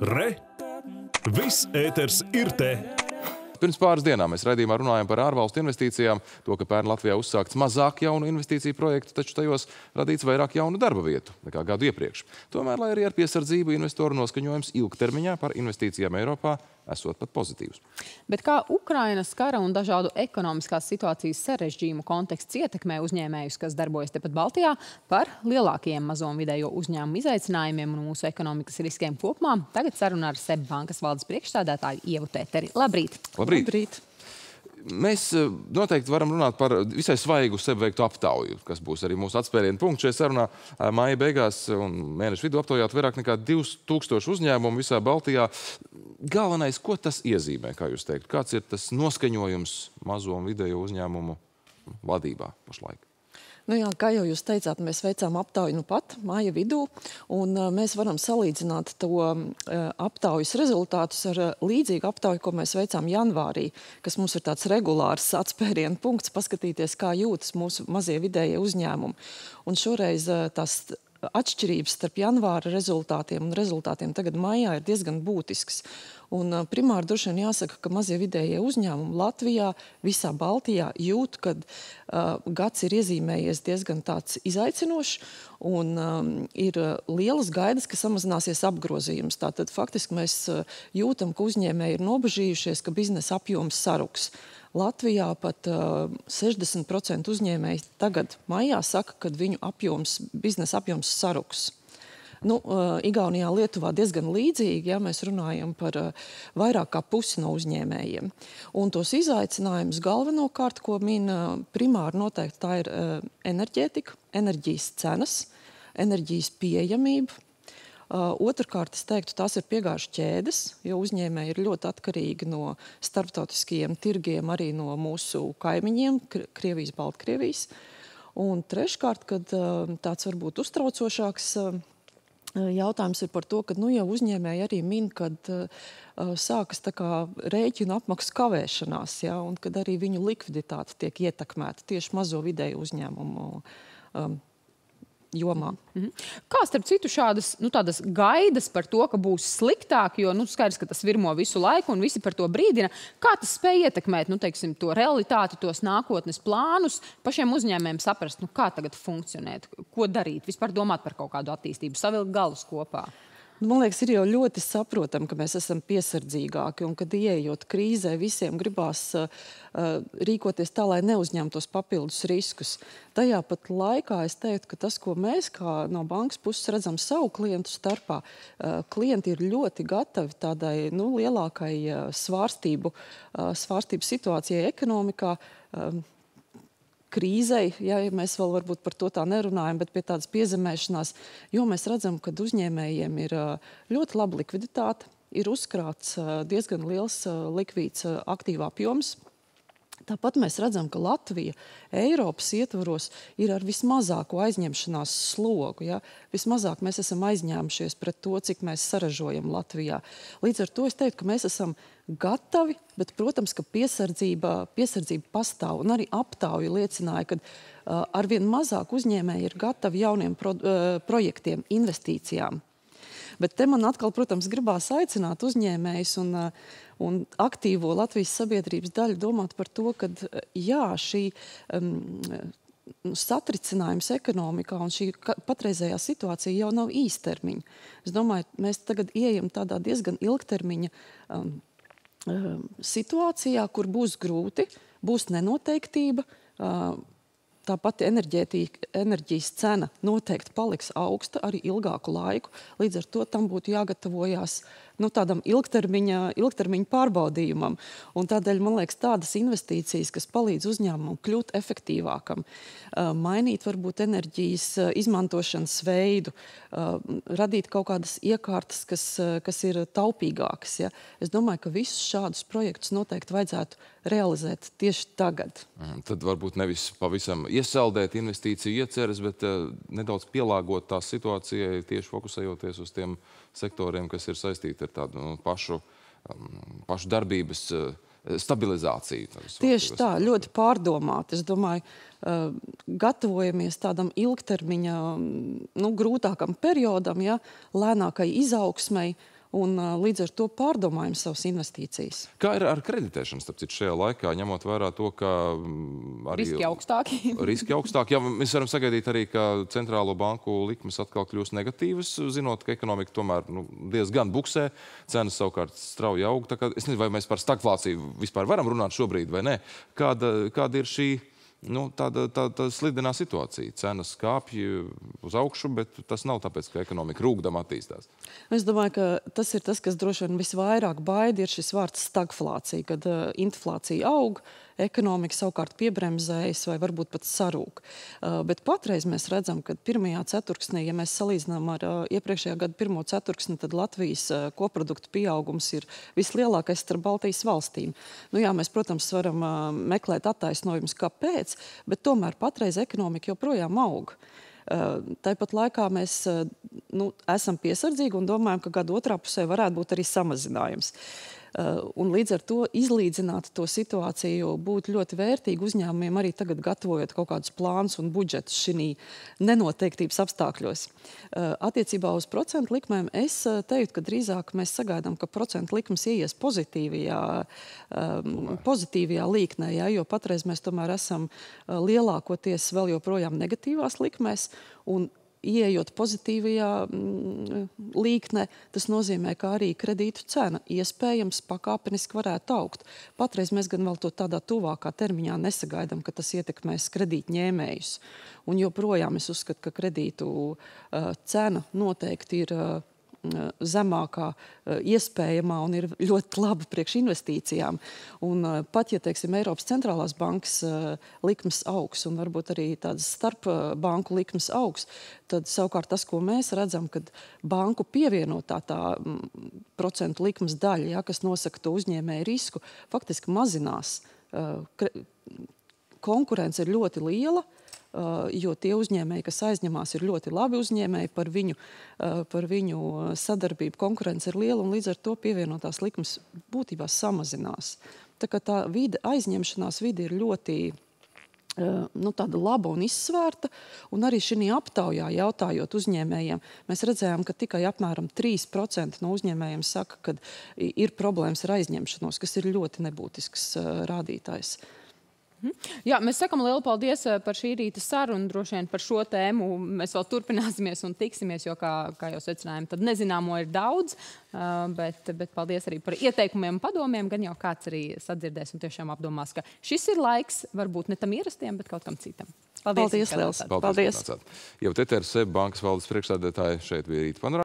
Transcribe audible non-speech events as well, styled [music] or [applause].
Re! Viss ēters ir te! Pirms pāris dienām mēs raidījumā runājām par ārvalstu investīcijām, to, ka pērn Latvijā uzsākts mazāk jaunu investīciju projektu, taču tajos radīts vairāk jaunu darba vietu nekā gadu iepriekš. Tomēr, lai arī ar piesardzību investoru noskaņojums ilgtermiņā par investīcijām Eiropā esot pat pozitīvs. Bet kā Ukrainas kara un dažādu ekonomiskās situācijas sarežģījumu konteksts ietekmē uzņēmējus, kas darbojas tepat Baltijā, par lielākajiem mazo un vidējo uzņēmumu izaicinājumiem un mūsu ekonomikas riskiem kopumā, tagad saruna ar SEB bankas valdes priekšstādātāju Ievu Tēteri. Labrīt! Labrīt! Labrīt. Mēs eh, noteikti varam runāt par visai svaigu sev veiktu aptauju, kas būs arī mūsu atspērienu punkts šajā sarunā. Eh, Māja beigās un mēneša vidū aptaujāt vairāk nekā 2000 uzņēmumu visā Baltijā. Galvenais, ko tas iezīmē, kā jūs teikt? Kāds ir tas noskaņojums mazo un vidējo uzņēmumu vadībā pašlaik? Nu jā, kā jau jūs teicāt, mēs veicām aptauju nu pat māja vidū, un mēs varam salīdzināt to aptaujas rezultātus ar līdzīgu aptauju, ko mēs veicām janvārī, kas mums ir tāds regulārs atspērienu punkts, paskatīties, kā jūtas mūsu mazie vidējie uzņēmumi. Un šoreiz tās atšķirības starp janvāra rezultātiem un rezultātiem tagad maijā ir diezgan būtisks. Un uh, primāri droši vien jāsaka, ka mazie vidējie uzņēmumi Latvijā, visā Baltijā jūt, ka uh, gads ir iezīmējies diezgan tāds izaicinošs un um, ir uh, lielas gaidas, ka samazināsies apgrozījums. Tātad faktiski mēs uh, jūtam, ka uzņēmēji ir nobežījušies, ka biznesa apjoms saruks. Latvijā pat uh, 60% uzņēmēji tagad maijā saka, ka viņu apjoms, biznesa apjoms saruks. Nu, uh, Igaunijā, Lietuvā diezgan līdzīgi, ja mēs runājam par uh, vairāk kā pusi no uzņēmējiem. Un tos izaicinājumus galvenokārt, ko min primāri noteikti, tā ir enerģētika, enerģijas cenas, enerģijas pieejamība. Otrakārt, es teiktu, tās ir piegājušas ķēdes, jo uzņēmēji ir ļoti atkarīgi no starptautiskajiem tirgiem, arī no mūsu kaimiņiem, Krievijas, Baltkrievijas. Un treškārt, kad tāds varbūt uztraucošāks Jautājums ir par to, ka nu, jau uzņēmēji arī min, ka uh, sākas rēķinu apmaksu kavēšanās, ja, un kad arī viņu likviditāte tiek ietekmēta tieši mazo vidēju uzņēmumu um, jomā. Mm -hmm. Kā starp citu šādas nu, gaidas par to, ka būs sliktāk, jo nu, skaidrs, ka tas virmo visu laiku un visi par to brīdina. Kā tas spēj ietekmēt nu, teiksim, to realitāti, tos nākotnes plānus, pašiem uzņēmējiem saprast, nu, kā tagad funkcionēt, ko darīt, vispār domāt par kaut kādu attīstību, savilkt galus kopā? Man liekas, ir jau ļoti saprotami, ka mēs esam piesardzīgāki un kad ieejot krīzē, visiem gribās uh, rīkoties tā, lai neuzņemtos papildus riskus. Tajā pat laikā es teiktu, ka tas, ko mēs no bankas puses redzam savu klientu starpā, uh, klienti ir ļoti gatavi tādai nu, lielākai uh, svārstību, svārstību situācijai ekonomikā. Uh, krīzei, ja, ja mēs vēl varbūt par to tā nerunājam, bet pie tādas piezemēšanās, jo mēs redzam, ka uzņēmējiem ir ļoti laba likviditāte, ir uzkrāts diezgan liels likvīds aktīvā apjoms. Tāpat mēs redzam, ka Latvija Eiropas ietvaros ir ar vismazāko aizņemšanās slogu. Ja? Vismazāk mēs esam aizņēmušies pret to, cik mēs saražojam Latvijā. Līdz ar to es teiktu, ka mēs esam gatavi, bet, protams, ka piesardzība, piesardzība pastāv. Un arī aptauja liecināja, ka uh, arvien mazāk uzņēmēji ir gatavi jauniem pro, uh, projektiem, investīcijām. Bet te man atkal, protams, gribās aicināt uzņēmējus un, un aktīvo Latvijas sabiedrības daļu domāt par to, ka jā, šī um, satricinājums ekonomikā un šī patreizējā situācija jau nav īstermiņa. Es domāju, mēs tagad ieejam tādā diezgan ilgtermiņa um, situācijā, kur būs grūti, būs nenoteiktība. Tā pati enerģijas cena noteikti paliks augsta arī ilgāku laiku. Līdz ar to tam būtu jāgatavojas nu, tādam ilgtermiņa, ilgtermiņa pārbaudījumam. Un tādēļ man liekas, tādas investīcijas, kas palīdz uzņēmumam kļūt efektīvākam, mainīt varbūt enerģijas izmantošanas veidu, radīt kaut kādas iekārtas, kas, kas ir taupīgākas. Ja? Es domāju, ka visus šādus projektus noteikti vajadzētu realizēt tieši tagad. Mhm, tad varbūt nevis pavisam iesaldēt investīciju ieceres, bet uh, nedaudz pielāgot tās situācijai, tieši fokusējoties uz tiem sektoriem, kas ir saistīti ar tādu nu, pašu, um, pašu darbības uh, stabilizāciju. Tieši tā, ļoti pārdomāti. Es domāju, uh, gatavojamies tādam ilgtermiņa, nu, grūtākam periodam, ja, lēnākai izaugsmai. Un līdz ar to pārdomājam savas investīcijas. Kā ir ar kreditēšanu, starp citu, šajā laikā, ņemot vērā to, ka mm, arī Riski augstāki. [laughs] riski augstāk. Jā, mēs varam sagaidīt arī, ka centrālo banku likmes atkal kļūs negatīvas, zinot, ka ekonomika tomēr nu, diezgan buksē, cenas savukārt strauji aug. Tā kā Es nezinu, vai mēs par stagflāciju vispār varam runāt šobrīd vai nē. Kāda, kāda ir šī nu, tāda, tāda slidenā situācija. Cenas kāpj uz augšu, bet tas nav tāpēc, ka ekonomika rūkdam attīstās. Es domāju, ka tas ir tas, kas droši vien visvairāk baida, ir šis vārds stagflācija, kad uh, inflācija aug, ekonomika savukārt piebremzējas vai varbūt pat sarūk. Uh, bet patreiz mēs redzam, ka pirmajā ceturksnī, ja mēs salīdzinām ar uh, iepriekšējā gada pirmo ceturksni, tad Latvijas uh, koprodukta pieaugums ir vislielākais starp Baltijas valstīm. Nu, jā, mēs, protams, varam meklēt attaisnojumus, kāpēc, bet tomēr patreiz ekonomika joprojām aug. Tāpat laikā mēs nu, esam piesardzīgi un domājam, ka gada otrā pusē varētu būt arī samazinājums. Uh, un līdz ar to izlīdzināt to situāciju būtu ļoti vērtīgi uzņēmumiem arī tagad gatavojot kaut kādus plānus un budžetus šī nenoteiktības apstākļos. Uh, attiecībā uz procentu likmēm es uh, teiktu, ka drīzāk mēs sagaidām, ka procentu likmes ieies pozitīvajā, um, pozitīvajā līknē, ja, jo patreiz mēs tomēr esam lielākoties vēl joprojām negatīvās likmēs. Un Ieejot pozitīvajā mm, līknē, tas nozīmē, ka arī kredītu cena iespējams pakāpeniski varētu augt. Patreiz mēs gan vēl to tādā tuvākā termiņā nesagaidām, ka tas ietekmēs kredītņēmējus. Un joprojām es uzskatu, ka kredītu uh, cena noteikti ir Eh, zemākā eh, iespējamā un ir ļoti laba priekš investīcijām. Un eh, pat, ja teiksim, Eiropas centrālās bankas likmes augs un varbūt arī tādas starp banku likmes augs, tad savukārt tas, ko mēs redzam, kad banku pievienotā tā mm, procentu likmes daļa, ja, kas nosaka to uzņēmēju risku, faktiski mazinās. Konkurence ir ļoti liela. Uh, jo tie uzņēmēji, kas aizņemās, ir ļoti labi uzņēmēji, par viņu, uh, par viņu sadarbību konkurence ir liela un līdz ar to pievienotās likmes būtībā samazinās. Tā kā tā vide, aizņemšanās vide ir ļoti uh, nu, laba un izsvērta. Un arī šī aptaujā, jautājot uzņēmējiem, mēs redzējām, ka tikai apmēram 3% no uzņēmējiem saka, ka ir problēmas ar aizņemšanos, kas ir ļoti nebūtisks rādītājs. Mhm. Jā, mēs sakām lielu paldies eh, par šī rīta sarunu. Droši vien par šo tēmu mēs vēl turpināsimies un tiksimies, jo, kā, kā jau secinājām, tad nezināmo ir daudz. Eh, bet, bet paldies arī par ieteikumiem un padomiem. Gan jau kāds arī sadzirdēs un tiešām apdomās, ka šis ir laiks varbūt ne tam ierastiem, bet kaut kam citam. Paldies, paldies liels! Paldies! paldies. Jau TTRC bankas valdes priekšsēdētāji šeit bija rīta panorāma.